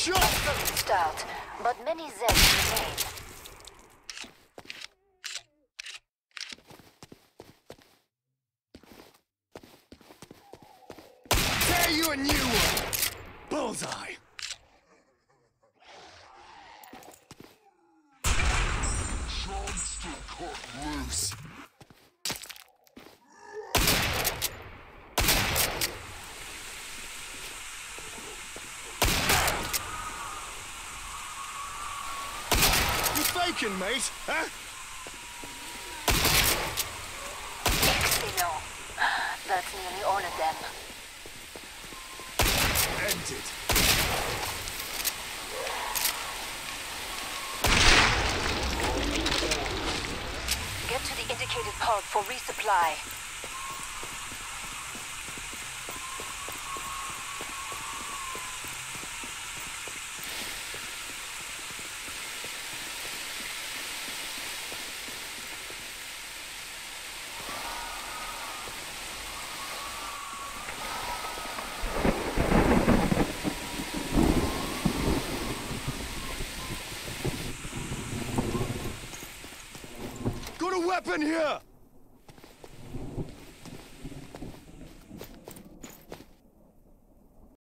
start, but many Zeds remain. Tear you a new one! Bullseye! Chance to cut loose. Faking, mate? Huh? That's nearly all of them. Ended. Get to the indicated pod for resupply. Got a weapon here!